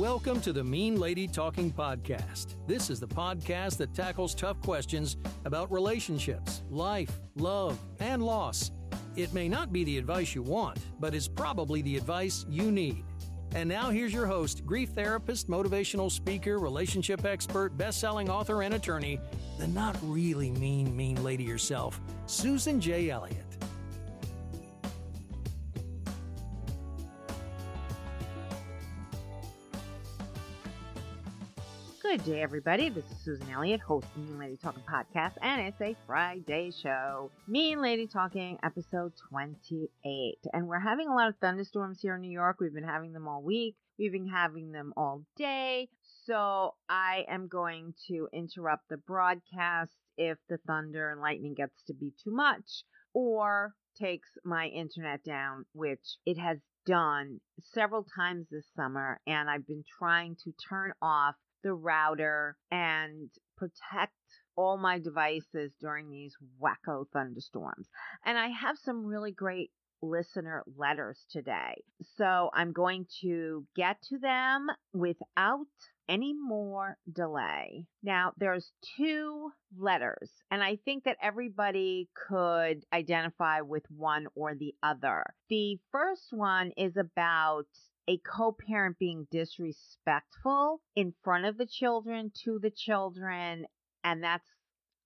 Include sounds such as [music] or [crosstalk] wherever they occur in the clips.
Welcome to the Mean Lady Talking Podcast. This is the podcast that tackles tough questions about relationships, life, love, and loss. It may not be the advice you want, but is probably the advice you need. And now here's your host, grief therapist, motivational speaker, relationship expert, best-selling author, and attorney, the not really mean, mean lady herself, Susan J. Elliott. Good day, everybody. This is Susan Elliott, host of Mean Lady Talking Podcast, and it's a Friday show. Mean Lady Talking, episode 28. And we're having a lot of thunderstorms here in New York. We've been having them all week, we've been having them all day. So I am going to interrupt the broadcast if the thunder and lightning gets to be too much or takes my internet down, which it has done several times this summer. And I've been trying to turn off the router and protect all my devices during these wacko thunderstorms. And I have some really great listener letters today. So I'm going to get to them without any more delay. Now, there's two letters, and I think that everybody could identify with one or the other. The first one is about a co-parent being disrespectful in front of the children to the children and that's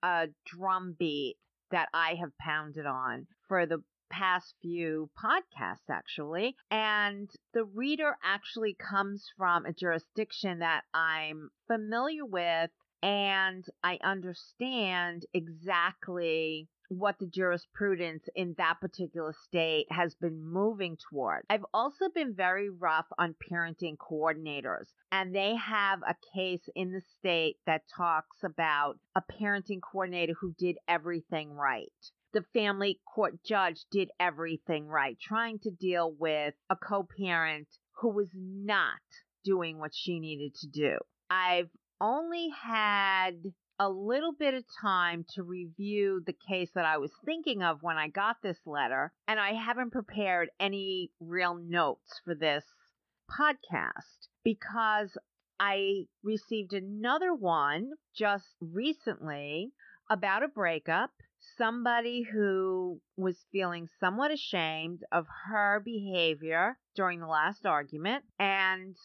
a drumbeat that I have pounded on for the past few podcasts actually and the reader actually comes from a jurisdiction that I'm familiar with and I understand exactly what the jurisprudence in that particular state has been moving toward. I've also been very rough on parenting coordinators, and they have a case in the state that talks about a parenting coordinator who did everything right. The family court judge did everything right, trying to deal with a co parent who was not doing what she needed to do. I've only had a little bit of time to review the case that I was thinking of when I got this letter, and I haven't prepared any real notes for this podcast because I received another one just recently about a breakup. Somebody who was feeling somewhat ashamed of her behavior during the last argument and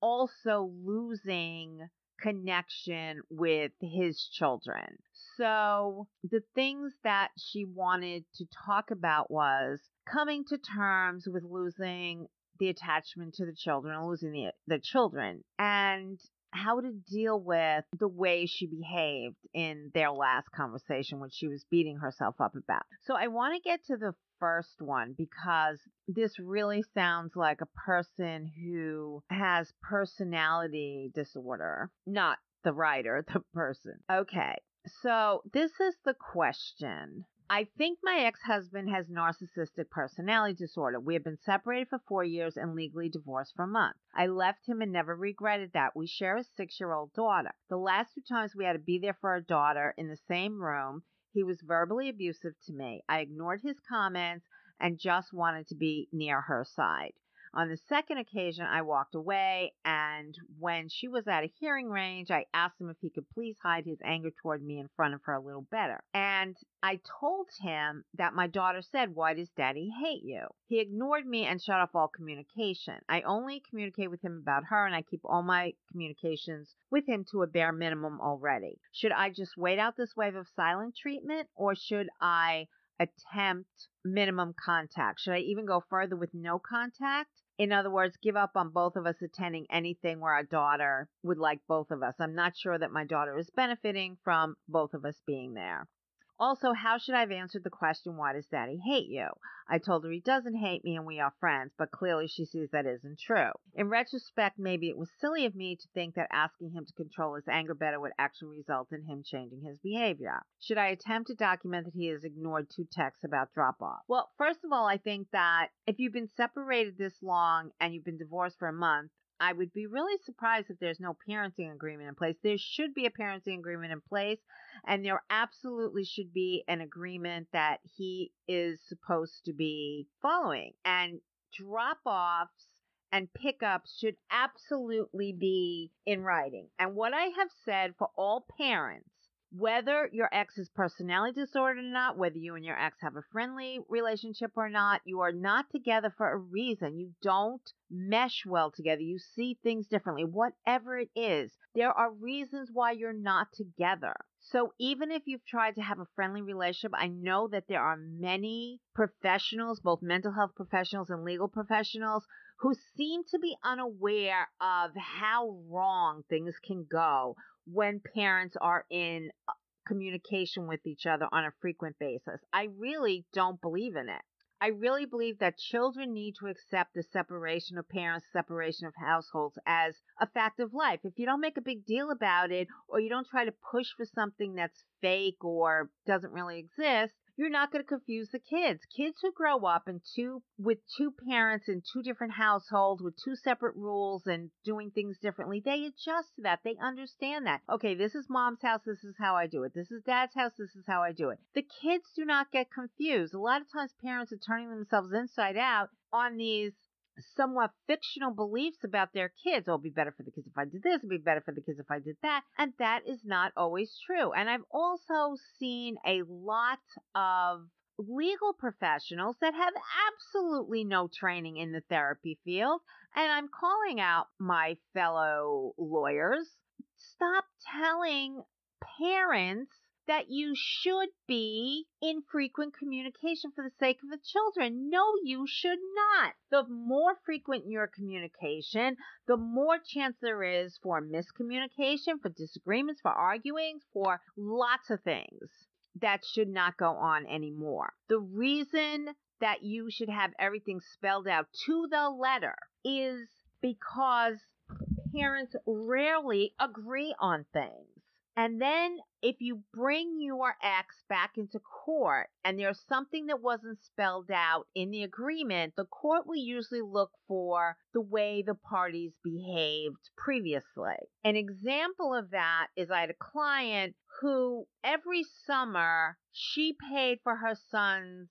also losing connection with his children. So the things that she wanted to talk about was coming to terms with losing the attachment to the children, losing the, the children, and how to deal with the way she behaved in their last conversation, which she was beating herself up about. So I want to get to the first one because this really sounds like a person who has personality disorder, not the writer, [laughs] the person. Okay. So this is the question. I think my ex-husband has narcissistic personality disorder. We have been separated for four years and legally divorced for a month. I left him and never regretted that. We share a six-year-old daughter. The last two times we had to be there for our daughter in the same room, he was verbally abusive to me. I ignored his comments and just wanted to be near her side. On the second occasion, I walked away, and when she was at a hearing range, I asked him if he could please hide his anger toward me in front of her a little better. And I told him that my daughter said, Why does daddy hate you? He ignored me and shut off all communication. I only communicate with him about her, and I keep all my communications with him to a bare minimum already. Should I just wait out this wave of silent treatment, or should I attempt minimum contact? Should I even go further with no contact? In other words, give up on both of us attending anything where our daughter would like both of us. I'm not sure that my daughter is benefiting from both of us being there. Also, how should I have answered the question, why does daddy hate you? I told her he doesn't hate me and we are friends, but clearly she sees that isn't true. In retrospect, maybe it was silly of me to think that asking him to control his anger better would actually result in him changing his behavior. Should I attempt to document that he has ignored two texts about drop off? Well, first of all, I think that if you've been separated this long and you've been divorced for a month, I would be really surprised if there's no parenting agreement in place. There should be a parenting agreement in place, and there absolutely should be an agreement that he is supposed to be following. And drop offs and pickups should absolutely be in writing. And what I have said for all parents whether your ex is personality disordered or not, whether you and your ex have a friendly relationship or not, you are not together for a reason. You don't mesh well together. You see things differently. Whatever it is, there are reasons why you're not together. So even if you've tried to have a friendly relationship, I know that there are many professionals, both mental health professionals and legal professionals, who seem to be unaware of how wrong things can go when parents are in uh, communication with each other on a frequent basis. I really don't believe in it. I really believe that children need to accept the separation of parents, separation of households as a fact of life. If you don't make a big deal about it or you don't try to push for something that's fake or doesn't really exist, you're not going to confuse the kids. Kids who grow up in two with two parents in two different households with two separate rules and doing things differently, they adjust to that. They understand that. Okay, this is mom's house, this is how I do it. This is dad's house, this is how I do it. The kids do not get confused. A lot of times parents are turning themselves inside out on these somewhat fictional beliefs about their kids. Oh, it'll be better for the kids if I did this, it'll be better for the kids if I did that. And that is not always true. And I've also seen a lot of legal professionals that have absolutely no training in the therapy field. And I'm calling out my fellow lawyers. Stop telling parents that you should be in frequent communication for the sake of the children. No, you should not. The more frequent your communication, the more chance there is for miscommunication, for disagreements, for arguings, for lots of things that should not go on anymore. The reason that you should have everything spelled out to the letter is because parents rarely agree on things. And then if you bring your ex back into court and there's something that wasn't spelled out in the agreement, the court will usually look for the way the parties behaved previously. An example of that is I had a client who every summer she paid for her son's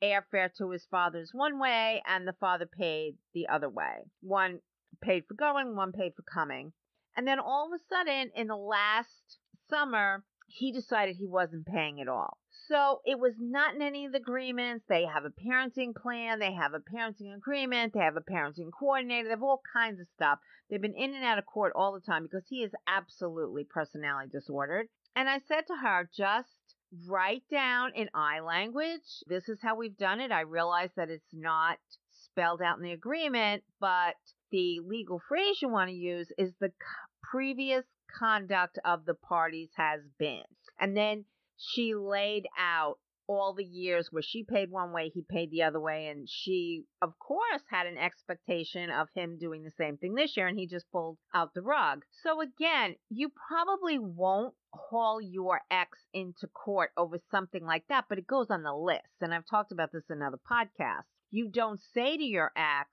airfare to his father's one way and the father paid the other way. One paid for going, one paid for coming. And then all of a sudden, in the last summer, he decided he wasn't paying at all. So it was not in any of the agreements. They have a parenting plan, they have a parenting agreement, they have a parenting coordinator, they have all kinds of stuff. They've been in and out of court all the time because he is absolutely personality disordered. And I said to her, just write down in I language, this is how we've done it. I realize that it's not spelled out in the agreement, but the legal phrase you want to use is the previous conduct of the parties has been. And then she laid out all the years where she paid one way, he paid the other way, and she, of course, had an expectation of him doing the same thing this year, and he just pulled out the rug. So again, you probably won't haul your ex into court over something like that, but it goes on the list. And I've talked about this in other podcasts. You don't say to your ex,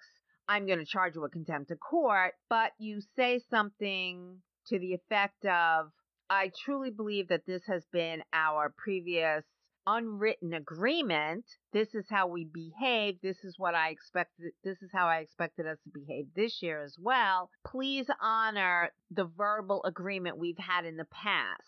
I'm going to charge you with contempt of court, but you say something to the effect of, I truly believe that this has been our previous unwritten agreement. This is how we behave. This is what I expected. This is how I expected us to behave this year as well. Please honor the verbal agreement we've had in the past.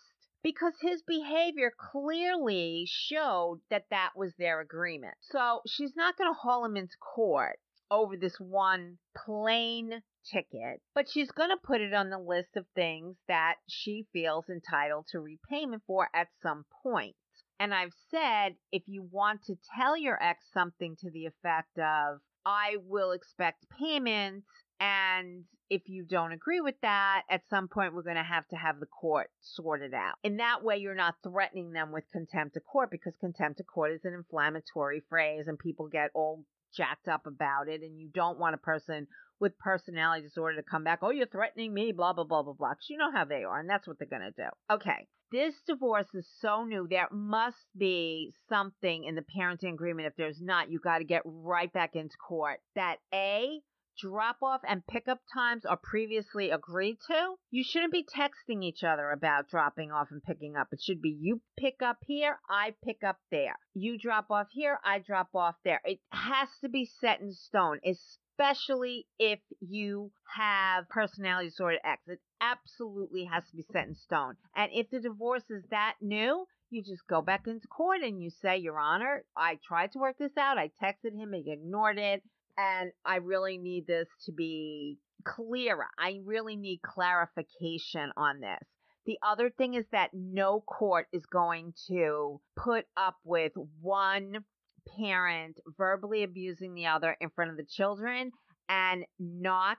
Because his behavior clearly showed that that was their agreement. So she's not going to haul him into court over this one plane ticket, but she's going to put it on the list of things that she feels entitled to repayment for at some point. And I've said if you want to tell your ex something to the effect of, I will expect payment, and if you don't agree with that, at some point we're going to have to have the court sorted out. In that way, you're not threatening them with contempt of court because contempt of court is an inflammatory phrase and people get all jacked up about it. And you don't want a person with personality disorder to come back, oh, you're threatening me, blah, blah, blah, blah, blah. Because you know how they are, and that's what they're going to do. Okay. This divorce is so new. There must be something in the parenting agreement. If there's not, you got to get right back into court. That A, drop off and pickup times are previously agreed to, you shouldn't be texting each other about dropping off and picking up. It should be you pick up here, I pick up there. You drop off here, I drop off there. It has to be set in stone, especially if you have personality disorder X. It absolutely has to be set in stone. And if the divorce is that new, you just go back into court and you say, Your Honor, I tried to work this out. I texted him, he ignored it, and I really need this to be clearer. I really need clarification on this. The other thing is that no court is going to put up with one parent verbally abusing the other in front of the children and not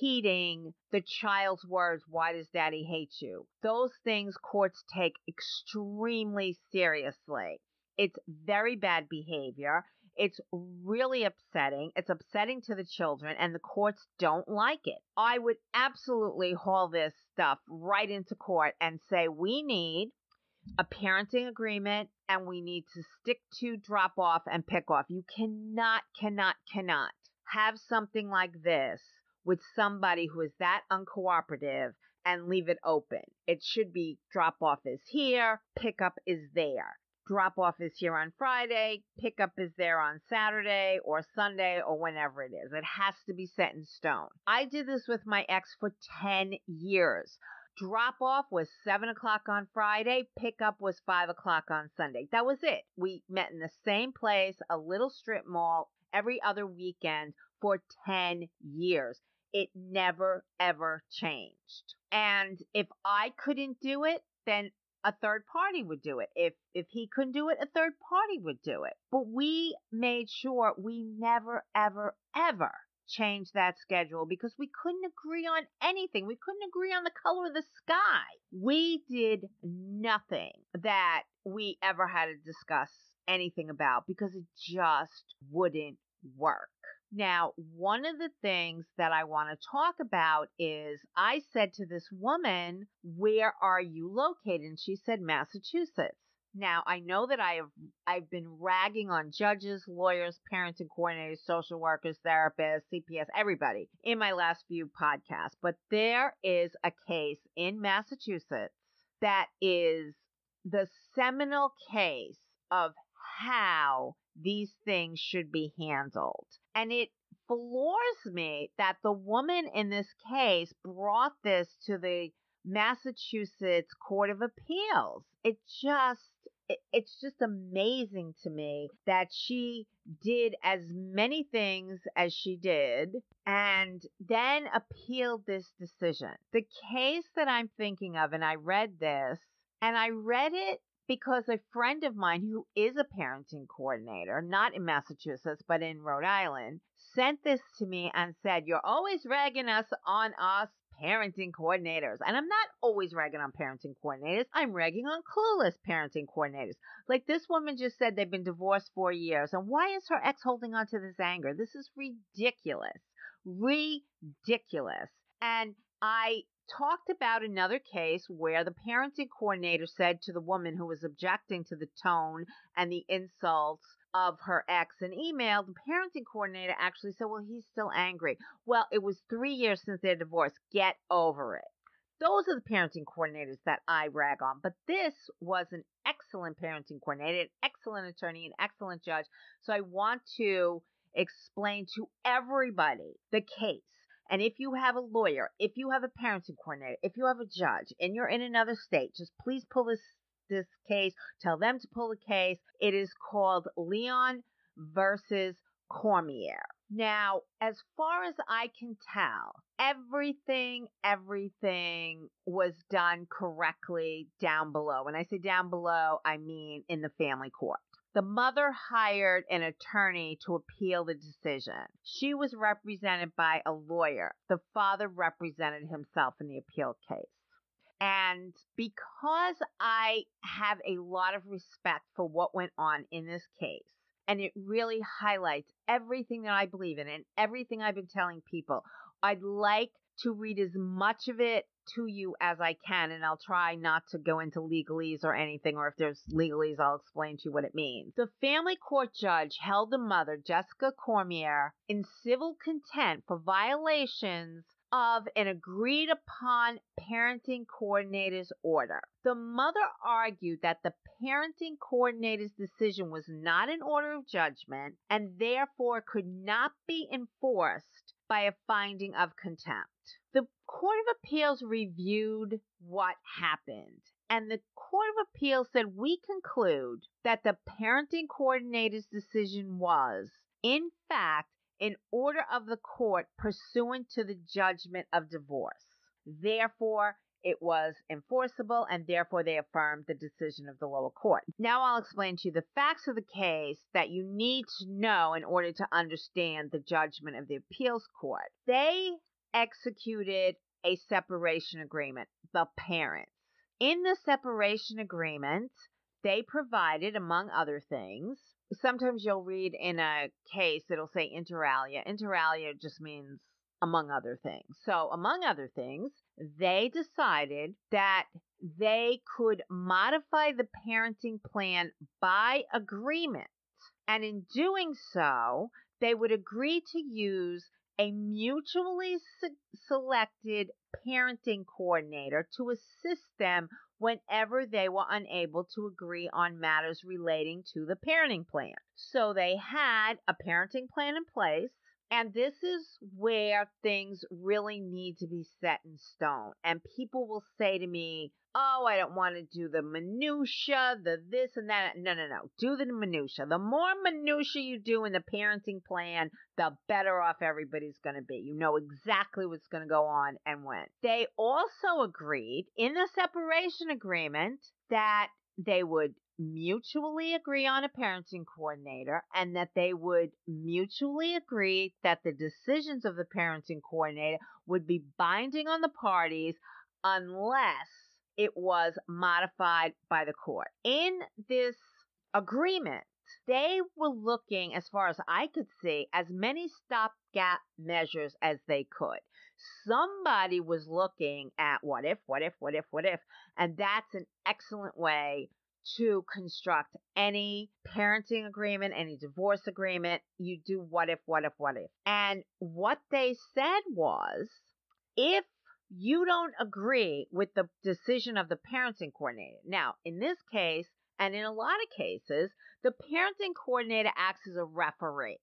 heeding the child's words, why does daddy hate you? Those things courts take extremely seriously. It's very bad behavior. It's really upsetting. It's upsetting to the children, and the courts don't like it. I would absolutely haul this stuff right into court and say, we need a parenting agreement and we need to stick to drop off and pick off. You cannot, cannot, cannot have something like this with somebody who is that uncooperative and leave it open. It should be drop off is here, pick up is there. Drop off is here on Friday, pickup is there on Saturday or Sunday or whenever it is. It has to be set in stone. I did this with my ex for 10 years. Drop off was seven o'clock on Friday. Pickup was five o'clock on Sunday. That was it. We met in the same place, a little strip mall, every other weekend for 10 years. It never, ever changed. And if I couldn't do it, then a third party would do it. If if he couldn't do it, a third party would do it. But we made sure we never ever ever changed that schedule because we couldn't agree on anything. We couldn't agree on the color of the sky. We did nothing that we ever had to discuss anything about because it just wouldn't work. Now, one of the things that I want to talk about is I said to this woman, Where are you located? And she said, Massachusetts. Now, I know that I have I've been ragging on judges, lawyers, parenting coordinators, social workers, therapists, CPS, everybody in my last few podcasts, but there is a case in Massachusetts that is the seminal case of how these things should be handled. And it floors me that the woman in this case brought this to the Massachusetts Court of Appeals. It just it's just amazing to me that she did as many things as she did and then appealed this decision. The case that I'm thinking of, and I read this, and I read it because a friend of mine who is a parenting coordinator, not in Massachusetts, but in Rhode Island, sent this to me and said, You're always ragging us on us parenting coordinators. And I'm not always ragging on parenting coordinators. I'm ragging on clueless parenting coordinators. Like this woman just said they've been divorced four years. And why is her ex holding on to this anger? This is ridiculous. Ridiculous. And I talked about another case where the parenting coordinator said to the woman who was objecting to the tone and the insults of her ex in email, the parenting coordinator actually said, Well, he's still angry. Well, it was three years since their divorce. Get over it. Those are the parenting coordinators that I rag on. But this was an excellent parenting coordinator, an excellent attorney, an excellent judge. So I want to explain to everybody the case and if you have a lawyer, if you have a parenting coordinator, if you have a judge, and you're in another state, just please pull this this case. Tell them to pull the case. It is called Leon versus Cormier. Now, as far as I can tell, everything, everything was done correctly down below. When I say down below, I mean in the family court. The mother hired an attorney to appeal the decision. She was represented by a lawyer. The father represented himself in the appeal case. And because I have a lot of respect for what went on in this case, and it really highlights everything that I believe in and everything I've been telling people, I'd like to read as much of it to you as I can, and I'll try not to go into legalese or anything, or if there's legalese, I'll explain to you what it means. The family court judge held the mother, Jessica Cormier, in civil contempt for violations of an agreed upon parenting coordinator's order. The mother argued that the parenting coordinator's decision was not an order of judgment and therefore could not be enforced by a finding of contempt. The Court of Appeals reviewed what happened and the Court of Appeals said we conclude that the parenting coordinator's decision was, in fact, an order of the court pursuant to the judgment of divorce. Therefore, it was enforceable and therefore they affirmed the decision of the lower court. Now I'll explain to you the facts of the case that you need to know in order to understand the judgment of the appeals court. They executed a separation agreement, the parents. In the separation agreement, they provided, among other things, sometimes you'll read in a case it'll say inter alia. Inter alia just means among other things. So, among other things, they decided that they could modify the parenting plan by agreement. And in doing so, they would agree to use a mutually selected parenting coordinator to assist them whenever they were unable to agree on matters relating to the parenting plan. So they had a parenting plan in place. And this is where things really need to be set in stone. And people will say to me, oh, I don't want to do the minutia, the this and that. No, no, no. Do the minutia. The more minutia you do in the parenting plan, the better off everybody's going to be. You know exactly what's going to go on and when. They also agreed in the separation agreement that they would mutually agree on a parenting coordinator and that they would mutually agree that the decisions of the parenting coordinator would be binding on the parties unless it was modified by the court. In this agreement, they were looking, as far as I could see, as many stopgap measures as they could. Somebody was looking at what if, what if, what if, what if, and that's an excellent way to construct any parenting agreement, any divorce agreement. You do what if, what if, what if. And what they said was if you don't agree with the decision of the parenting coordinator. Now, in this case, and in a lot of cases, the parenting coordinator acts as a referee.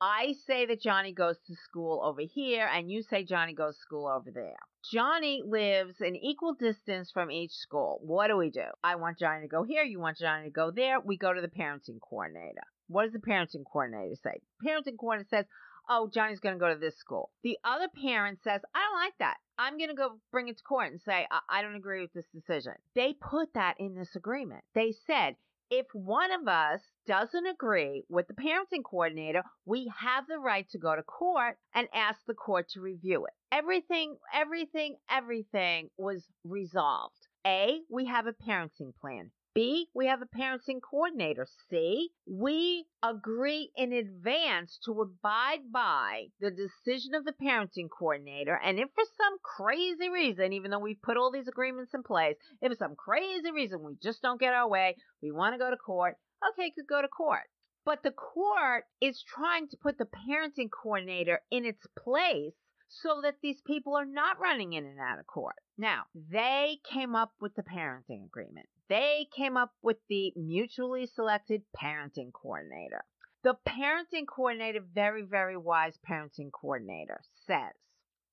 I say that Johnny goes to school over here, and you say Johnny goes to school over there. Johnny lives an equal distance from each school. What do we do? I want Johnny to go here. You want Johnny to go there. We go to the parenting coordinator. What does the parenting coordinator say? Parenting coordinator says, oh, Johnny's going to go to this school. The other parent says, I don't like that. I'm going to go bring it to court and say, I-, I don't agree with this decision. They put that in this agreement. They said, if one of us doesn't agree with the parenting coordinator, we have the right to go to court and ask the court to review it. Everything, everything, everything was resolved. A, we have a parenting plan. B, we have a parenting coordinator. C, we agree in advance to abide by the decision of the parenting coordinator. And if for some crazy reason, even though we've put all these agreements in place, if for some crazy reason we just don't get our way, we want to go to court, okay, could go to court. But the court is trying to put the parenting coordinator in its place so that these people are not running in and out of court. Now, they came up with the parenting agreement. They came up with the mutually selected parenting coordinator. The parenting coordinator, very, very wise parenting coordinator, says,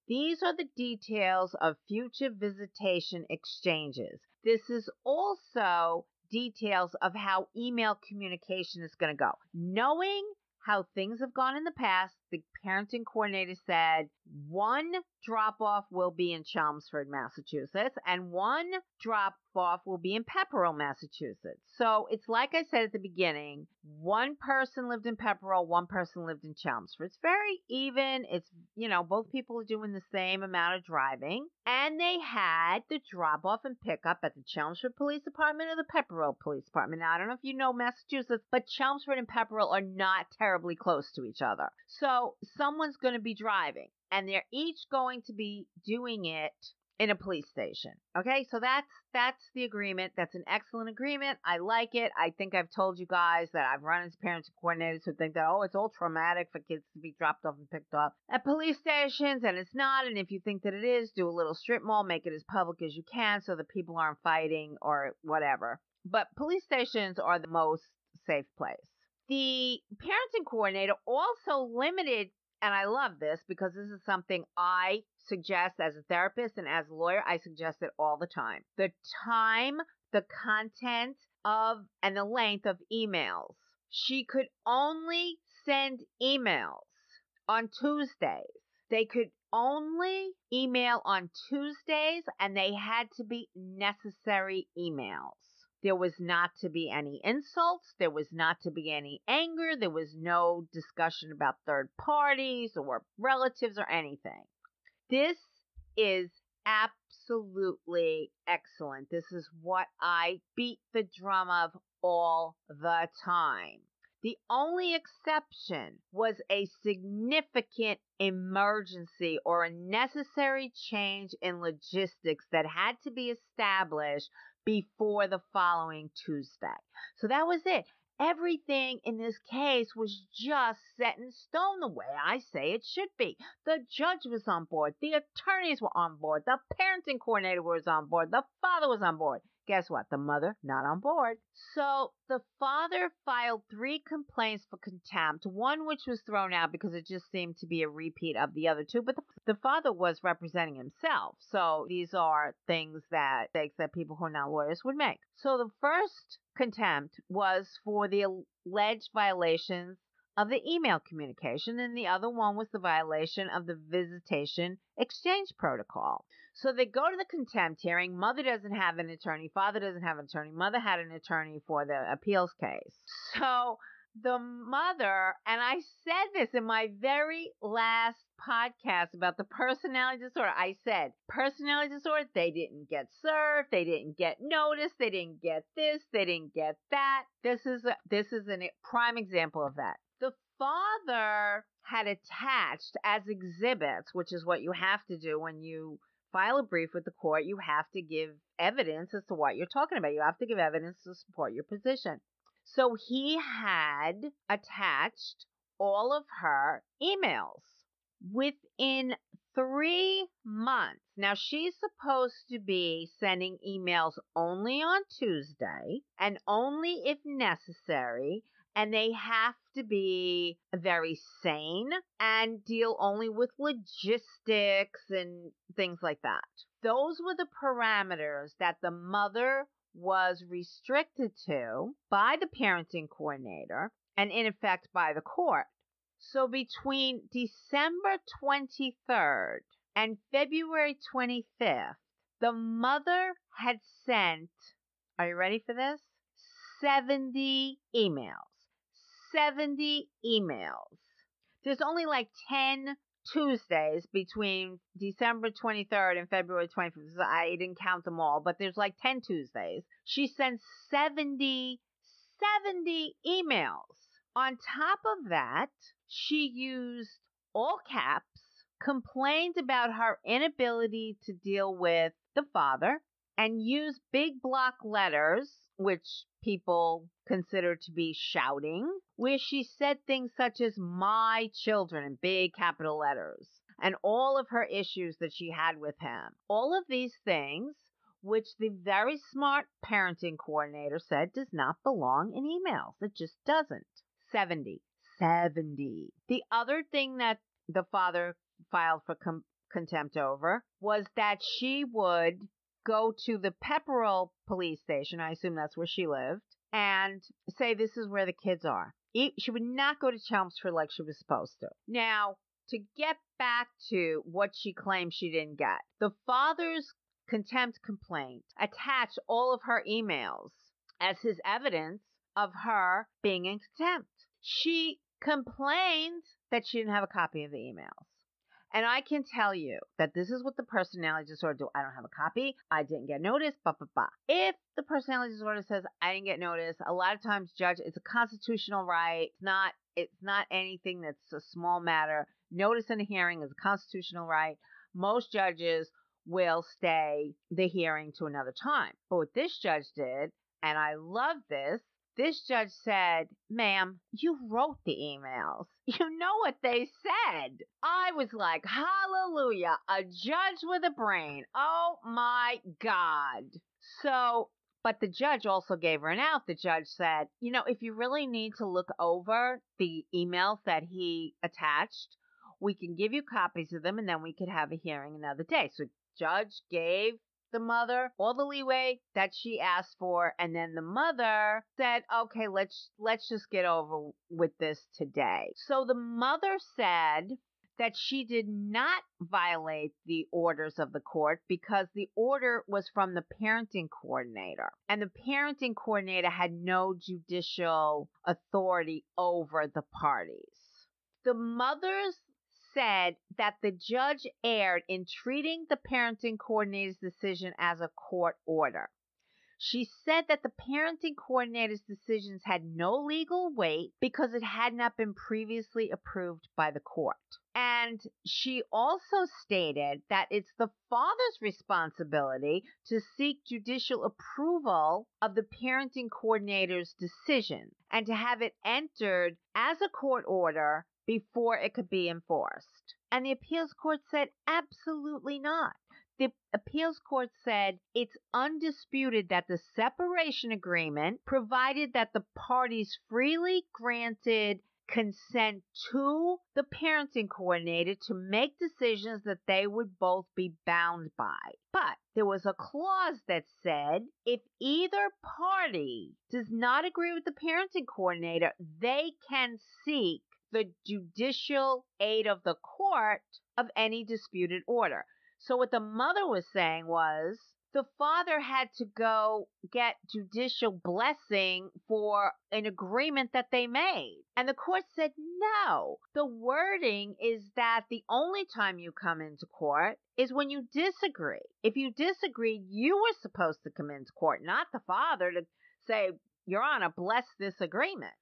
these are the details of future visitation exchanges. This is also details of how email communication is going to go. Knowing how things have gone in the past, the parenting coordinator said one drop off will be in Chelmsford, Massachusetts, and one drop off will be in Pepperell, Massachusetts. So it's like I said at the beginning one person lived in Pepperell, one person lived in Chelmsford. It's very even. It's, you know, both people are doing the same amount of driving. And they had the drop off and pickup at the Chelmsford Police Department or the Pepperell Police Department. Now, I don't know if you know Massachusetts, but Chelmsford and Pepperell are not terribly close to each other. So someone's going to be driving and they're each going to be doing it in a police station. Okay, so that's that's the agreement. That's an excellent agreement. I like it. I think I've told you guys that I've run into parents and coordinators who think that oh, it's all traumatic for kids to be dropped off and picked up at police stations, and it's not. And if you think that it is, do a little strip mall, make it as public as you can, so that people aren't fighting or whatever. But police stations are the most safe place. The parenting coordinator also limited and I love this because this is something I suggest as a therapist and as a lawyer, I suggest it all the time. The time, the content of, and the length of emails. She could only send emails on Tuesdays. They could only email on Tuesdays and they had to be necessary emails. There was not to be any insults. There was not to be any anger. There was no discussion about third parties or relatives or anything. This is absolutely excellent. This is what I beat the drum of all the time. The only exception was a significant emergency or a necessary change in logistics that had to be established before the following Tuesday. So that was it. Everything in this case was just set in stone the way I say it should be. The judge was on board. The attorneys were on board. The parenting coordinator was on board. The father was on board. Guess what? The mother not on board. So the father filed three complaints for contempt, one which was thrown out because it just seemed to be a repeat of the other two, but the, the father was representing himself. So these are things that that people who are not lawyers would make. So the first contempt was for the alleged violations of the email communication, and the other one was the violation of the visitation exchange protocol. So they go to the contempt hearing. Mother doesn't have an attorney. Father doesn't have an attorney. Mother had an attorney for the appeals case. So the mother, and I said this in my very last podcast about the personality disorder. I said, personality disorder, they didn't get served, they didn't get noticed, they didn't get this, they didn't get that. This is a, this is a prime example of that. The father had attached as exhibits, which is what you have to do when you file a brief with the court, you have to give evidence as to what you're talking about. You have to give evidence to support your position. So he had attached all of her emails within three months. Now she's supposed to be sending emails only on Tuesday and only if necessary and they have to be very sane and deal only with logistics and things like that. Those were the parameters that the mother was restricted to by the parenting coordinator and in effect by the court. So between December 23rd and February 25th, the mother had sent, are you ready for this? 70 emails. 70 emails. There's only like 10 Tuesdays between December 23rd and February 25th. I didn't count them all, but there's like 10 Tuesdays. She sent 70, 70 emails. On top of that, she used all caps, complained about her inability to deal with the father, and used big block letters, which people consider to be shouting, where she said things such as my children in big capital letters and all of her issues that she had with him. All of these things, which the very smart parenting coordinator said does not belong in emails. It just doesn't. 70. 70. The other thing that the father filed for com- contempt over was that she would go to the Pepperell police station, I assume that's where she lived, and say this is where the kids are. She would not go to Chelmsford like she was supposed to. Now, to get back to what she claims she didn't get, the father's contempt complaint attached all of her emails as his evidence of her being in contempt. She complained that she didn't have a copy of the emails. And I can tell you that this is what the personality disorder do. I don't have a copy. I didn't get notice. Blah, blah, blah. If the personality disorder says I didn't get notice, a lot of times, judge, it's a constitutional right. It's not. It's not anything that's a small matter. Notice in a hearing is a constitutional right. Most judges will stay the hearing to another time. But what this judge did, and I love this, this judge said, ma'am, you wrote the emails. [laughs] You know what they said. I was like, hallelujah, a judge with a brain. Oh my God. So, but the judge also gave her an out. The judge said, you know, if you really need to look over the emails that he attached, we can give you copies of them and then we could have a hearing another day. So judge gave the mother all the leeway that she asked for and then the mother said okay let's let's just get over with this today. So the mother said that she did not violate the orders of the court because the order was from the parenting coordinator and the parenting coordinator had no judicial authority over the parties. The mother's said that the judge erred in treating the parenting coordinator's decision as a court order. She said that the parenting coordinator's decisions had no legal weight because it had not been previously approved by the court. And she also stated that it's the father's responsibility to seek judicial approval of the parenting coordinator's decision and to have it entered as a court order before it could be enforced. And the appeals court said absolutely not. The appeals court said it's undisputed that the separation agreement provided that the parties freely granted consent to the parenting coordinator to make decisions that they would both be bound by. But there was a clause that said if either party does not agree with the parenting coordinator, they can seek the judicial aid of the court of any disputed order. So what the mother was saying was the father had to go get judicial blessing for an agreement that they made. And the court said, no. The wording is that the only time you come into court is when you disagree. If you disagreed, you were supposed to come into court, not the father to say, Your Honor, bless this agreement.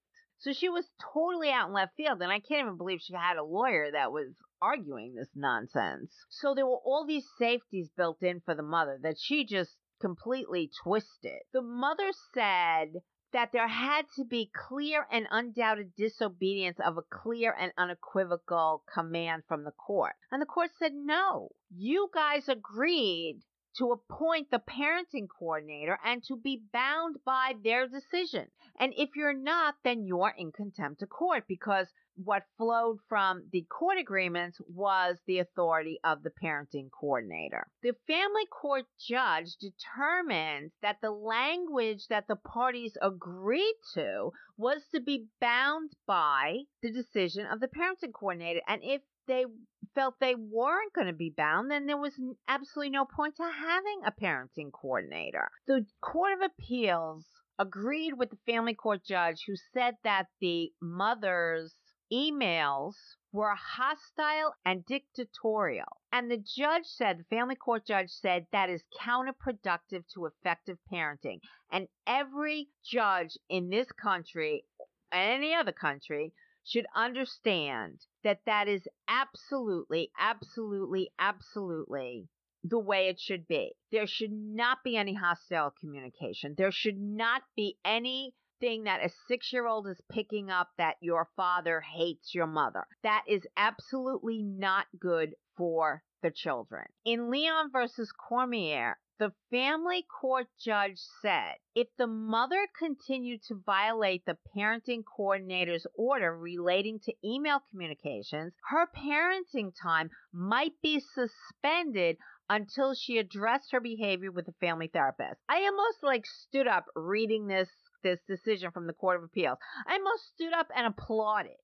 So she was totally out in left field, and I can't even believe she had a lawyer that was arguing this nonsense. So there were all these safeties built in for the mother that she just completely twisted. The mother said that there had to be clear and undoubted disobedience of a clear and unequivocal command from the court. And the court said, no, you guys agreed to appoint the parenting coordinator and to be bound by their decision. And if you're not, then you're in contempt of court because what flowed from the court agreements was the authority of the parenting coordinator. The family court judge determined that the language that the parties agreed to was to be bound by the decision of the parenting coordinator. And if they felt they weren't going to be bound, then there was absolutely no point to having a parenting coordinator. The Court of Appeals agreed with the family court judge who said that the mother's emails were hostile and dictatorial. And the judge said, the family court judge said, that is counterproductive to effective parenting. And every judge in this country, any other country, should understand that that is absolutely, absolutely, absolutely the way it should be. There should not be any hostile communication. There should not be anything that a six year old is picking up that your father hates your mother. That is absolutely not good for the children. In Leon versus Cormier, the family court judge said if the mother continued to violate the parenting coordinator's order relating to email communications, her parenting time might be suspended until she addressed her behavior with a family therapist. I almost like stood up reading this this decision from the Court of Appeals. I almost stood up and applauded.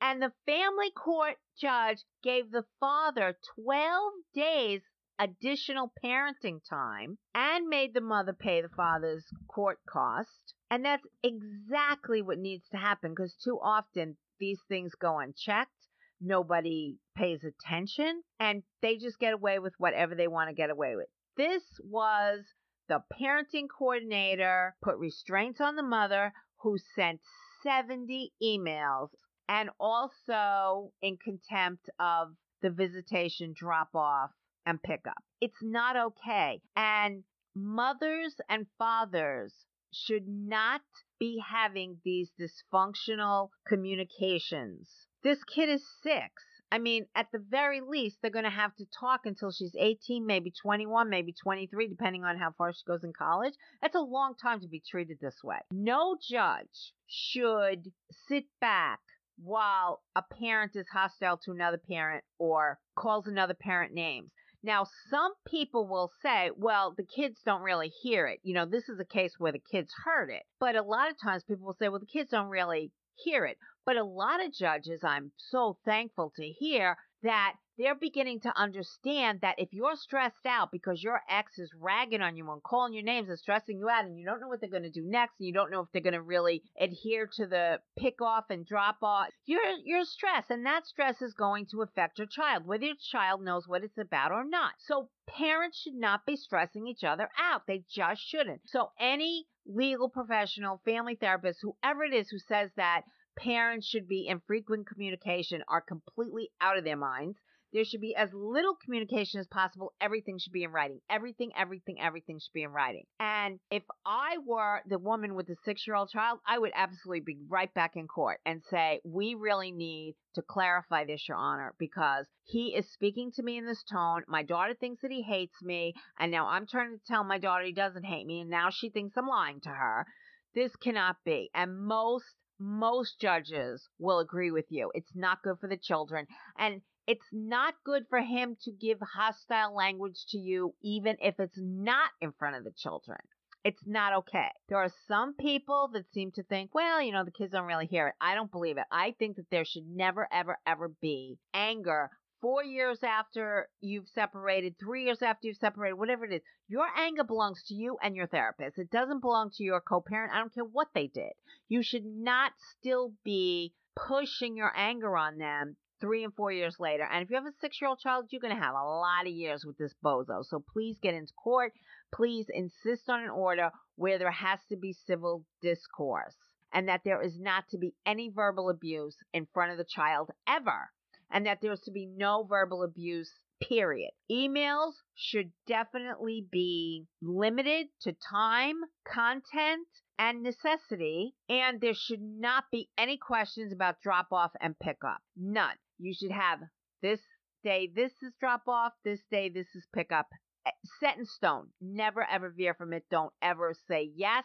And the family court judge gave the father 12 days additional parenting time and made the mother pay the father's court cost. And that's exactly what needs to happen because too often these things go unchecked. Nobody pays attention and they just get away with whatever they want to get away with. This was the parenting coordinator put restraints on the mother who sent 70 emails and also in contempt of the visitation drop off and pick up. It's not okay. And mothers and fathers should not be having these dysfunctional communications. This kid is six. I mean, at the very least, they're going to have to talk until she's 18, maybe 21, maybe 23, depending on how far she goes in college. That's a long time to be treated this way. No judge should sit back while a parent is hostile to another parent or calls another parent names. Now, some people will say, well, the kids don't really hear it. You know, this is a case where the kids heard it. But a lot of times people will say, well, the kids don't really hear it. But a lot of judges, I'm so thankful to hear that they're beginning to understand that if you're stressed out because your ex is ragging on you and calling your names and stressing you out and you don't know what they're going to do next and you don't know if they're going to really adhere to the pick off and drop off, you're, you're stressed and that stress is going to affect your child, whether your child knows what it's about or not. So parents should not be stressing each other out. They just shouldn't. So any legal professional, family therapist, whoever it is who says that parents should be in frequent communication are completely out of their minds. There should be as little communication as possible. Everything should be in writing. Everything, everything, everything should be in writing. And if I were the woman with the six year old child, I would absolutely be right back in court and say, we really need to clarify this, Your Honor, because he is speaking to me in this tone. My daughter thinks that he hates me. And now I'm trying to tell my daughter he doesn't hate me. And now she thinks I'm lying to her. This cannot be. And most most judges will agree with you. It's not good for the children. And it's not good for him to give hostile language to you, even if it's not in front of the children. It's not okay. There are some people that seem to think, well, you know, the kids don't really hear it. I don't believe it. I think that there should never, ever, ever be anger four years after you've separated, three years after you've separated, whatever it is, your anger belongs to you and your therapist. It doesn't belong to your co parent. I don't care what they did. You should not still be pushing your anger on them three and four years later. And if you have a six year old child, you're going to have a lot of years with this bozo. So please get into court. Please insist on an order where there has to be civil discourse and that there is not to be any verbal abuse in front of the child ever and that there's to be no verbal abuse period. Emails should definitely be limited to time, content, and necessity, and there should not be any questions about drop off and pick up. None. You should have this day, this is drop off, this day, this is pick up. Eh, set in stone. Never ever veer from it. Don't ever say yes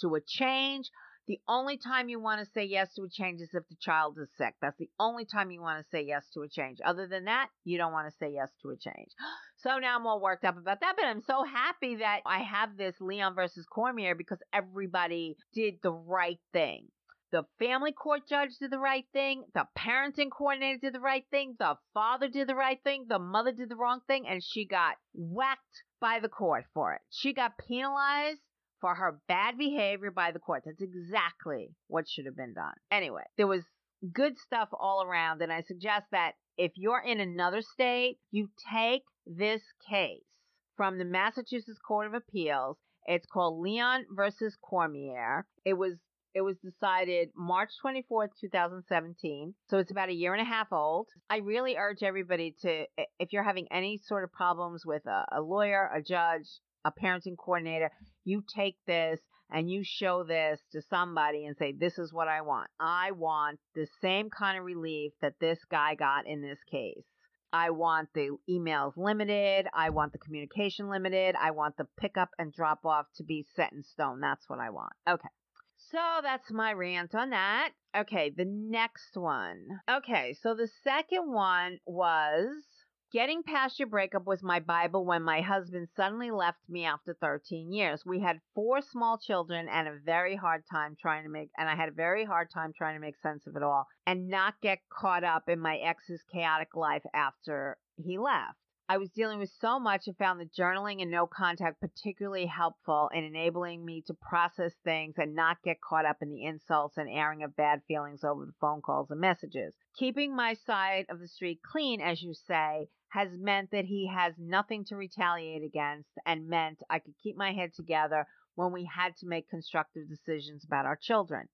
to a change. The only time you want to say yes to a change is if the child is sick. That's the only time you want to say yes to a change. Other than that, you don't want to say yes to a change. [gasps] So now I'm all worked up about that, but I'm so happy that I have this Leon versus Cormier because everybody did the right thing. The family court judge did the right thing. The parenting coordinator did the right thing. The father did the right thing. The mother did the wrong thing. And she got whacked by the court for it. She got penalized for her bad behavior by the court. That's exactly what should have been done. Anyway, there was good stuff all around, and I suggest that if you're in another state, you take this case from the Massachusetts Court of Appeals. It's called Leon versus Cormier. It was it was decided March 24th, 2017. So it's about a year and a half old. I really urge everybody to, if you're having any sort of problems with a, a lawyer, a judge, a parenting coordinator, you take this and you show this to somebody and say, This is what I want. I want the same kind of relief that this guy got in this case. I want the emails limited. I want the communication limited. I want the pickup and drop off to be set in stone. That's what I want. Okay. So that's my rant on that. Okay, the next one. Okay, so the second one was Getting past your breakup was my Bible when my husband suddenly left me after 13 years. We had four small children and a very hard time trying to make, and I had a very hard time trying to make sense of it all and not get caught up in my ex's chaotic life after he left. I was dealing with so much and found the journaling and no contact particularly helpful in enabling me to process things and not get caught up in the insults and airing of bad feelings over the phone calls and messages. Keeping my side of the street clean, as you say, has meant that he has nothing to retaliate against and meant I could keep my head together when we had to make constructive decisions about our children.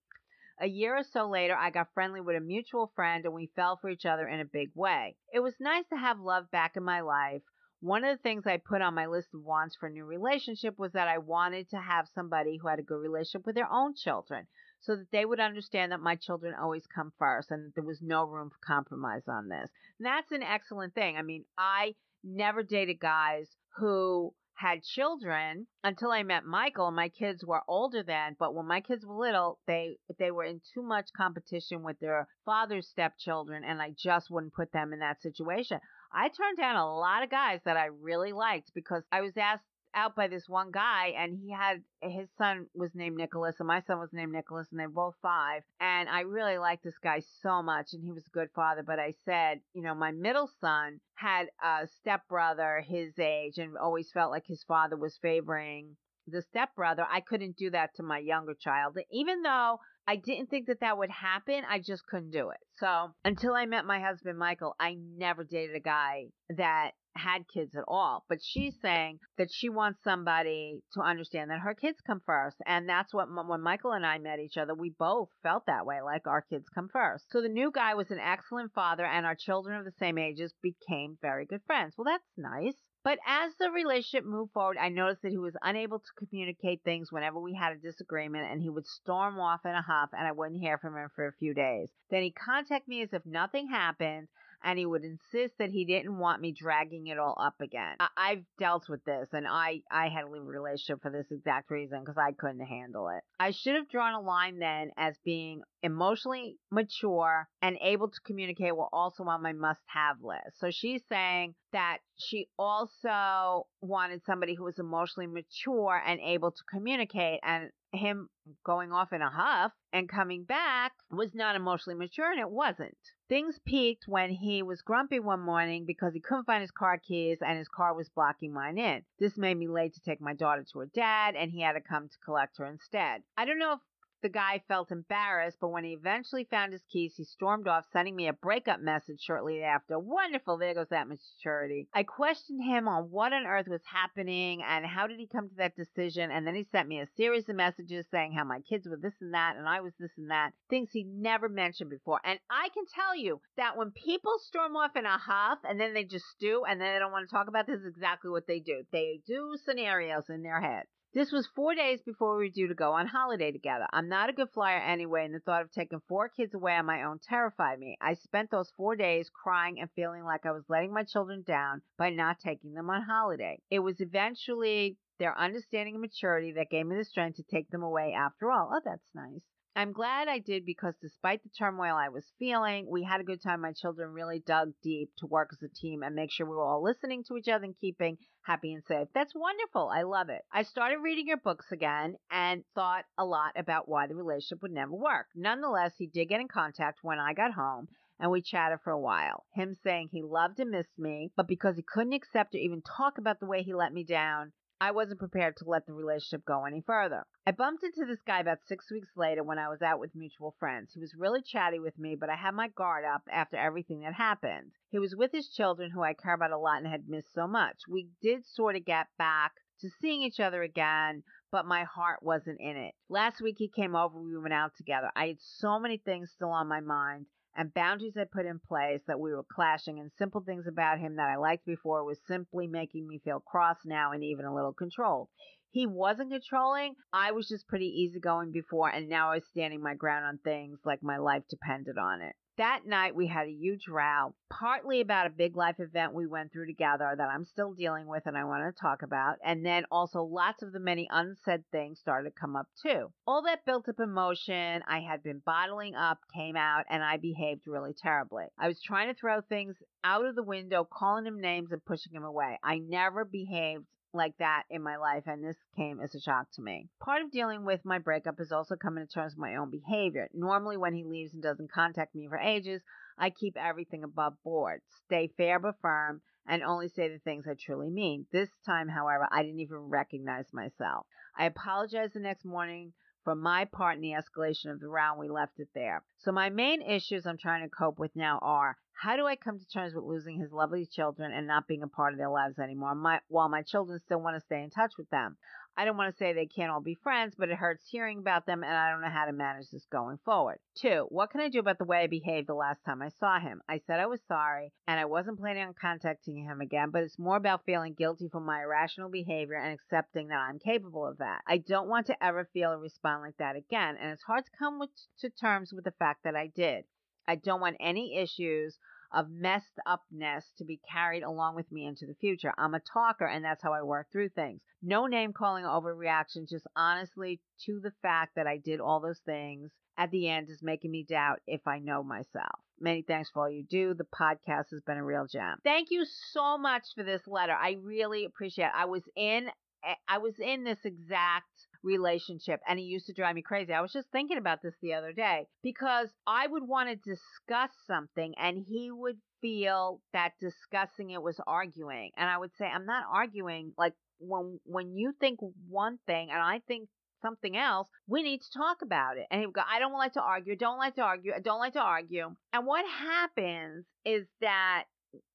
A year or so later, I got friendly with a mutual friend and we fell for each other in a big way. It was nice to have love back in my life one of the things I put on my list of wants for a new relationship was that I wanted to have somebody who had a good relationship with their own children so that they would understand that my children always come first and that there was no room for compromise on this. And that's an excellent thing. I mean, I never dated guys who had children until I met Michael. My kids were older then, but when my kids were little, they they were in too much competition with their father's stepchildren, and I just wouldn't put them in that situation. I turned down a lot of guys that I really liked because I was asked out by this one guy and he had his son was named Nicholas and my son was named Nicholas and they're both five and I really liked this guy so much and he was a good father but I said you know my middle son had a stepbrother his age and always felt like his father was favoring the stepbrother. I couldn't do that to my younger child even though I didn't think that that would happen. I just couldn't do it. So until I met my husband, Michael, I never dated a guy that had kids at all. But she's saying that she wants somebody to understand that her kids come first. And that's what, when Michael and I met each other, we both felt that way, like our kids come first. So the new guy was an excellent father, and our children of the same ages became very good friends. Well, that's nice. But as the relationship moved forward, I noticed that he was unable to communicate things whenever we had a disagreement, and he would storm off in a huff, and I wouldn't hear from him for a few days. Then he'd contact me as if nothing happened, and he would insist that he didn't want me dragging it all up again. I- have dealt with this, and I I had to leave a relationship for this exact reason because I couldn't handle it. I should have drawn a line then as being emotionally mature and able to communicate were also on my must-have list. So she's saying that she also wanted somebody who was emotionally mature and able to communicate and him going off in a huff and coming back was not emotionally mature and it wasn't. Things peaked when he was grumpy one morning because he couldn't find his car keys and his car was blocking mine in. This made me late to take my daughter to her dad and he had to come to collect her instead. I don't know if the guy felt embarrassed, but when he eventually found his keys, he stormed off, sending me a breakup message shortly after. Wonderful, there goes that maturity. I questioned him on what on earth was happening and how did he come to that decision, and then he sent me a series of messages saying how my kids were this and that, and I was this and that, things he never mentioned before. And I can tell you that when people storm off in a huff and then they just stew and then they don't want to talk about this, is exactly what they do. They do scenarios in their head. This was four days before we were due to go on holiday together. I'm not a good flyer anyway, and the thought of taking four kids away on my own terrified me. I spent those four days crying and feeling like I was letting my children down by not taking them on holiday. It was eventually their understanding and maturity that gave me the strength to take them away after all. Oh, that's nice. I'm glad I did because despite the turmoil I was feeling, we had a good time. My children really dug deep to work as a team and make sure we were all listening to each other and keeping happy and safe. That's wonderful. I love it. I started reading your books again and thought a lot about why the relationship would never work. Nonetheless, he did get in contact when I got home and we chatted for a while. Him saying he loved and missed me, but because he couldn't accept or even talk about the way he let me down, I wasn't prepared to let the relationship go any further. I bumped into this guy about six weeks later when I was out with mutual friends. He was really chatty with me, but I had my guard up after everything that happened. He was with his children, who I care about a lot and had missed so much. We did sort of get back to seeing each other again, but my heart wasn't in it. Last week he came over, we went out together. I had so many things still on my mind, and boundaries I put in place that we were clashing, and simple things about him that I liked before was simply making me feel cross now and even a little controlled. He wasn't controlling. I was just pretty easygoing before, and now I was standing my ground on things like my life depended on it. That night, we had a huge row, partly about a big life event we went through together that I'm still dealing with and I want to talk about. And then also lots of the many unsaid things started to come up too. All that built up emotion I had been bottling up came out and I behaved really terribly. I was trying to throw things out of the window, calling him names and pushing him away. I never behaved like that in my life, and this came as a shock to me. Part of dealing with my breakup is also coming to terms with my own behavior. Normally, when he leaves and doesn't contact me for ages, I keep everything above board, stay fair but firm, and only say the things I truly mean. This time, however, I didn't even recognize myself. I apologized the next morning for my part in the escalation of the round, we left it there. So my main issues I'm trying to cope with now are how do I come to terms with losing his lovely children and not being a part of their lives anymore my, while my children still want to stay in touch with them? I don't want to say they can't all be friends, but it hurts hearing about them and I don't know how to manage this going forward. Two, what can I do about the way I behaved the last time I saw him? I said I was sorry and I wasn't planning on contacting him again, but it's more about feeling guilty for my irrational behavior and accepting that I'm capable of that. I don't want to ever feel or respond like that again, and it's hard to come with, to terms with the fact that I did. I don't want any issues of messed upness to be carried along with me into the future. I'm a talker and that's how I work through things. No name calling overreaction, just honestly to the fact that I did all those things at the end is making me doubt if I know myself. Many thanks for all you do. The podcast has been a real gem. Thank you so much for this letter. I really appreciate it. I was in eh, I was in this exact relationship and he used to drive me crazy. I was just thinking about this the other day because I would want to discuss something and he would feel that discussing it was arguing. And I would say, I'm not arguing. Like when, when you think one thing and I think something else, we need to talk about it. And he would go, I don't like to argue, don't like to argue, I don't like to argue. And what happens is that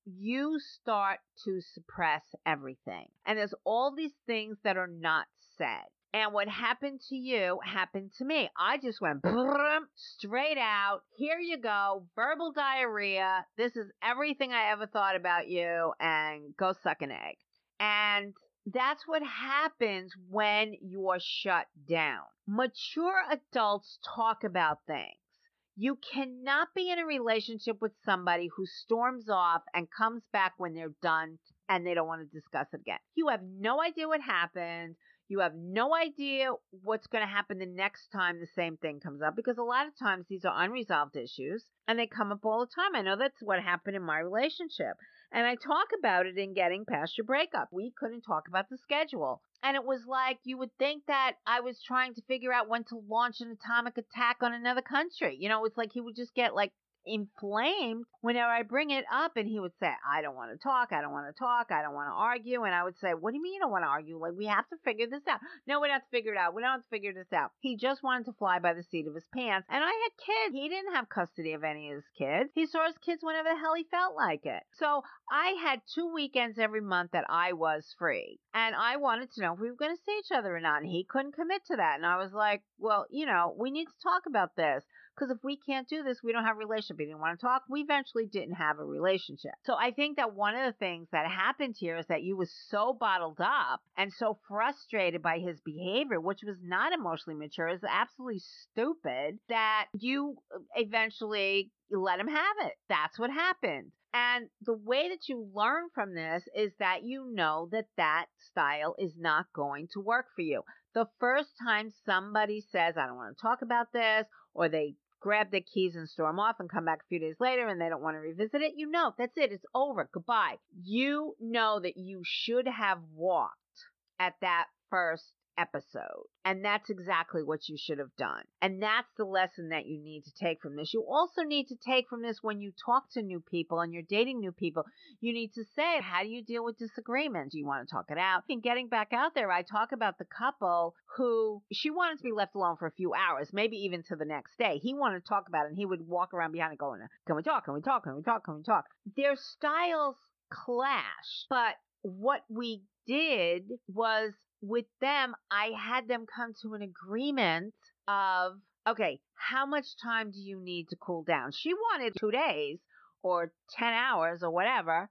you start to suppress everything. And there's all these things that are not said. And what happened to you happened to me. I just went straight out. Here you go. Verbal diarrhea. This is everything I ever thought about you and go suck an egg. And that's what happens when you're shut down. Mature adults talk about things. You cannot be in a relationship with somebody who storms off and comes back when they're done and they don't want to discuss it again. You have no idea what happened. You have no idea what's going to happen the next time the same thing comes up because a lot of times these are unresolved issues and they come up all the time. I know that's what happened in my relationship. And I talk about it in Getting Past Your Breakup. We couldn't talk about the schedule. And it was like you would think that I was trying to figure out when to launch an atomic attack on another country. You know, it's like he would just get like inflamed whenever I bring it up and he would say, I don't want to talk. I don't want to talk. I don't want to argue. And I would say, what do you mean you don't want to argue? Like, we have to figure this out. No, we don't have to figure it out. We don't have to figure this out. He just wanted to fly by the seat of his pants. And I had kids. He didn't have custody of any of his kids. He saw his kids whenever the hell he felt like it. So I had two weekends every month that I was free. And I wanted to know if we were going to see each other or not. And he couldn't commit to that. And I was like, well, you know, we need to talk about this. Because if we can't do this, we don't have a relationship. We didn't want to talk. We eventually didn't have a relationship. So I think that one of the things that happened here is that you was so bottled up and so frustrated by his behavior, which was not emotionally mature, is absolutely stupid, that you uh, eventually let him have it. That's what happened. And the way that you learn from this is that you know that that style is not going to work for you. The first time somebody says, I don't want to talk about this, or they grab their keys and storm off and come back a few days later and they don't want to revisit it, you know, that's it. It's over. Goodbye. You know that you should have walked at that first episode. And that's exactly what you should have done. And that's the lesson that you need to take from this. You also need to take from this when you talk to new people and you're dating new people. You need to say, how do you deal with disagreements? Do you want to talk it out? And getting back out there, I talk about the couple who she wanted to be left alone for a few hours, maybe even to the next day. He wanted to talk about it and he would walk around behind it going, can we talk? Can we talk? Can we talk? Can we talk? Their styles clash, but what we did was with them, I had them come to an agreement of, okay, how much time do you need to cool down? She wanted two days or 10 hours or whatever.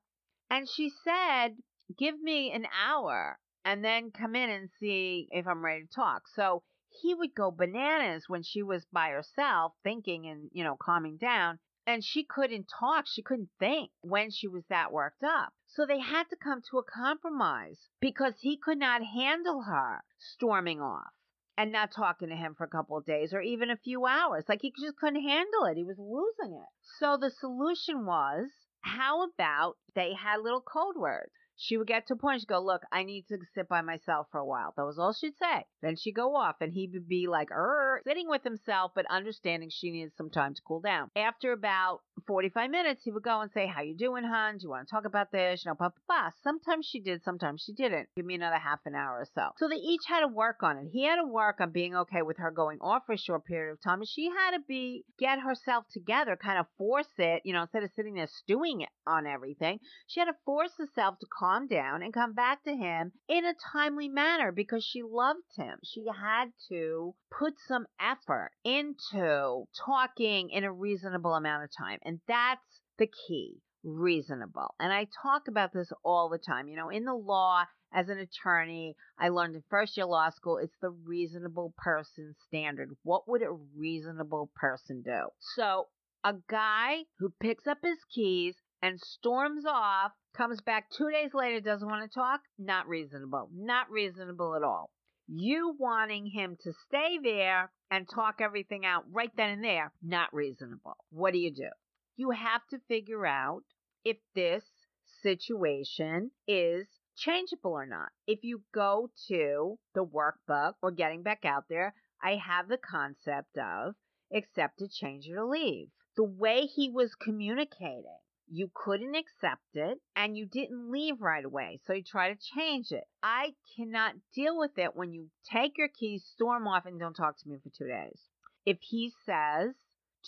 And she said, give me an hour and then come in and see if I'm ready to talk. So he would go bananas when she was by herself thinking and, you know, calming down and she couldn't talk. She couldn't think when she was that worked up. So they had to come to a compromise because he could not handle her storming off and not talking to him for a couple of days or even a few hours. Like he just couldn't handle it. He was losing it. So the solution was how about they had little code words? She would get to a point, she'd go, Look, I need to sit by myself for a while. That was all she'd say. Then she'd go off and he would be like, er, sitting with himself, but understanding she needed some time to cool down. After about 45 minutes, he would go and say, How you doing, hon? Do you want to talk about this? You know, blah, blah, blah. Sometimes she did, sometimes she didn't. Give me another half an hour or so. So they each had to work on it. He had to work on being okay with her going off for a short period of time. And she had to be, get herself together, kind of force it, you know, instead of sitting there stewing on everything. She had to force herself to calm down and come back to him in a timely manner because she loved him. She had to put some effort into talking in a reasonable amount of time. And that's the key reasonable. And I talk about this all the time. You know, in the law, as an attorney, I learned in first year law school, it's the reasonable person standard. What would a reasonable person do? So, a guy who picks up his keys and storms off, comes back two days later, doesn't want to talk, not reasonable. Not reasonable at all. You wanting him to stay there and talk everything out right then and there, not reasonable. What do you do? You have to figure out if this situation is changeable or not. If you go to the workbook or getting back out there, I have the concept of accept it, change or leave. The way he was communicating, you couldn't accept it and you didn't leave right away. So you try to change it. I cannot deal with it when you take your keys, storm off, and don't talk to me for two days. If he says,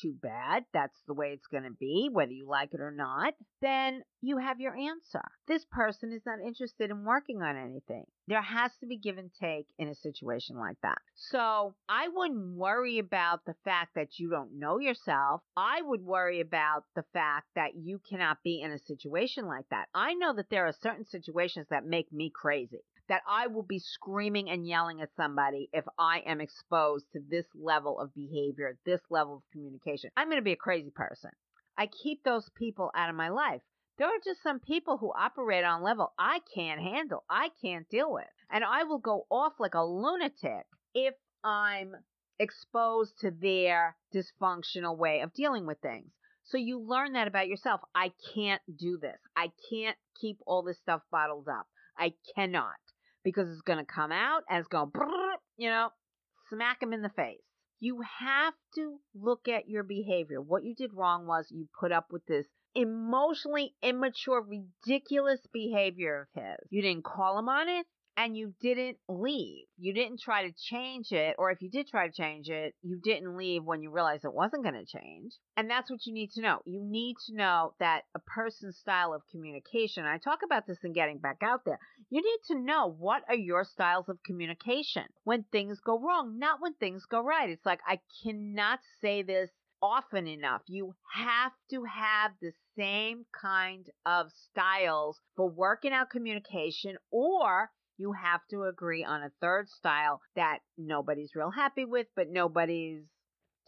too bad. That's the way it's going to be, whether you like it or not. Then you have your answer. This person is not interested in working on anything. There has to be give and take in a situation like that. So I wouldn't worry about the fact that you don't know yourself. I would worry about the fact that you cannot be in a situation like that. I know that there are certain situations that make me crazy that I will be screaming and yelling at somebody if I am exposed to this level of behavior, this level of communication. I'm going to be a crazy person. I keep those people out of my life. There are just some people who operate on level I can't handle, I can't deal with. And I will go off like a lunatic if I'm exposed to their dysfunctional way of dealing with things. So you learn that about yourself. I can't do this. I can't keep all this stuff bottled up. I cannot because it's going to come out and it's going to, you know, smack him in the face. You have to look at your behavior. What you did wrong was you put up with this emotionally immature, ridiculous behavior of his. You didn't call him on it and you didn't leave. You didn't try to change it, or if you did try to change it, you didn't leave when you realized it wasn't going to change. And that's what you need to know. You need to know that a person's style of communication, I talk about this in getting back out there. You need to know what are your styles of communication when things go wrong, not when things go right. It's like, I cannot say this often enough. You have to have the same kind of styles for working out communication or you have to agree on a third style that nobody's real happy with, but nobody's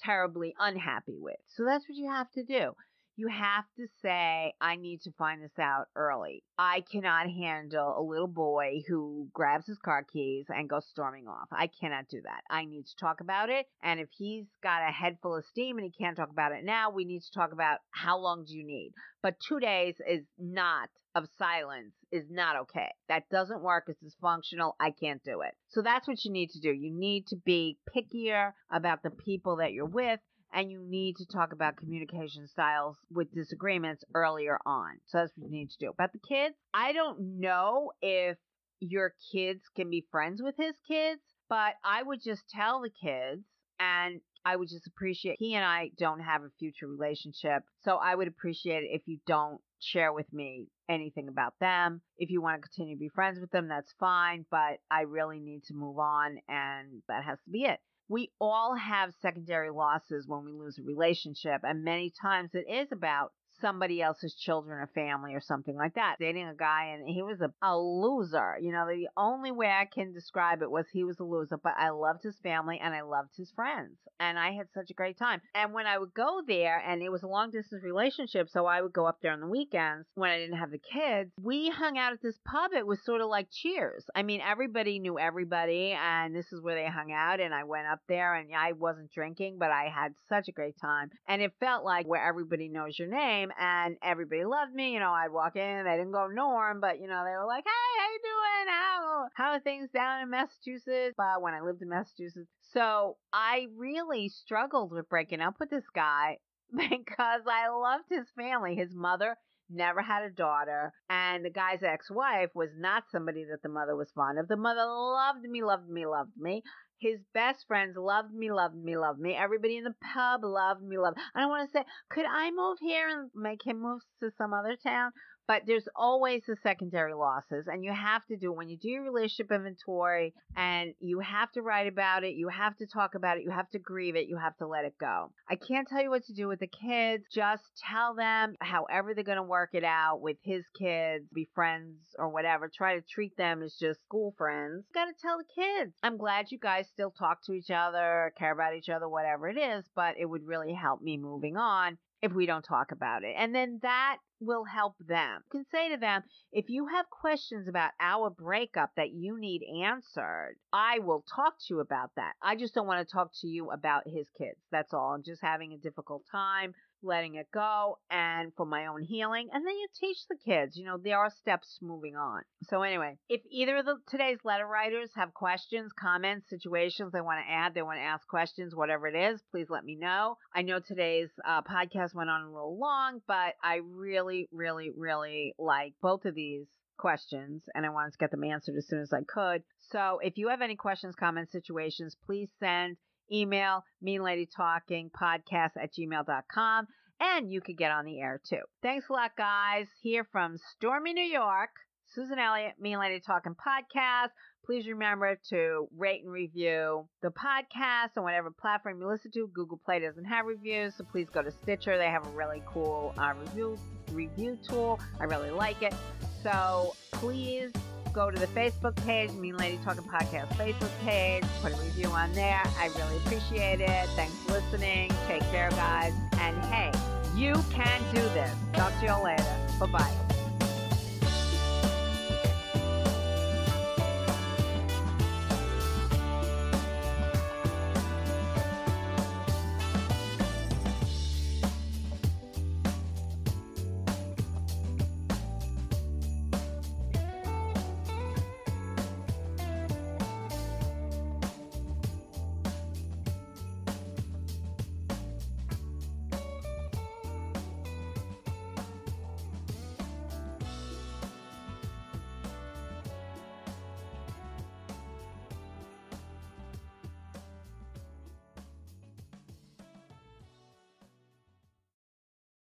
terribly unhappy with. So that's what you have to do. You have to say, I need to find this out early. I cannot handle a little boy who grabs his car keys and goes storming off. I cannot do that. I need to talk about it. And if he's got a head full of steam and he can't talk about it now, we need to talk about how long do you need. But two days is not of silence is not okay. That doesn't work. It's dysfunctional. I can't do it. So that's what you need to do. You need to be pickier about the people that you're with and you need to talk about communication styles with disagreements earlier on. So that's what you need to do. About the kids, I don't know if your kids can be friends with his kids, but I would just tell the kids and I would just appreciate he and I don't have a future relationship. So I would appreciate it if you don't share with me anything about them. If you want to continue to be friends with them, that's fine, but I really need to move on and that has to be it we all have secondary losses when we lose a relationship, and many times it is about somebody else's children or family or something like that. Dating a guy and he was a, a loser. You know, the only way I can describe it was he was a loser, but I loved his family and I loved his friends. And I had such a great time. And when I would go there, and it was a long distance relationship, so I would go up there on the weekends when I didn't have the kids, we hung out at this pub. It was sort of like cheers. I mean, everybody knew everybody, and this is where they hung out. And I went up there and I wasn't drinking, but I had such a great time. And it felt like where everybody knows your name and everybody loved me. You know, I'd walk in, they didn't go Norm, but you know, they were like, Hey, how you doing? How how are things down in Massachusetts? But when I lived in Massachusetts. So I really struggled with breaking up with this guy [laughs] because I loved his family. His mother never had a daughter, and the guy's ex wife was not somebody that the mother was fond of. The mother loved me, loved me, loved me. His best friends loved me, loved me, loved me. Everybody in the pub loved me, loved. I don't want to say, could I move here and make him move to some other town? But there's always the secondary losses, and you have to do it when you do your relationship inventory, and you have to write about it, you have to talk about it, you have to grieve it, you have to let it go. I can't tell you what to do with the kids. Just tell them however they're going to work it out with his kids, be friends or whatever. Try to treat them as just school friends. Got to tell the kids. I'm glad you guys still talk to each other, care about each other, whatever it is, but it would really help me moving on if we don't talk about it. And then that will help them. You can say to them, if you have questions about our breakup that you need answered, I will talk to you about that. I just don't want to talk to you about his kids. That's all. I'm just having a difficult time letting it go and for my own healing. And then you teach the kids, you know, there are steps moving on. So anyway, if either of the today's letter writers have questions, comments, situations they want to add, they want to ask questions, whatever it is, please let me know. I know today's uh, podcast went on a little long, but I really, really, really like both of these questions and I wanted to get them answered as soon as I could. So if you have any questions, comments, situations, please send email mean lady talking podcast at gmail.com and you could get on the air too. Thanks a lot, guys. Here from Stormy, New York, Susan Elliott, Mean Lady Talking Podcast. Please remember to rate and review the podcast on whatever platform you listen to. Google Play doesn't have reviews, so please go to Stitcher. They have a really cool uh, review review tool. I really like it. So please go to the Facebook page, Mean Lady Talking Podcast Facebook page, put a review on there. I really appreciate it. Thanks for listening. Take care, guys. And hey, you can do this. Talk to you all later. Bye bye.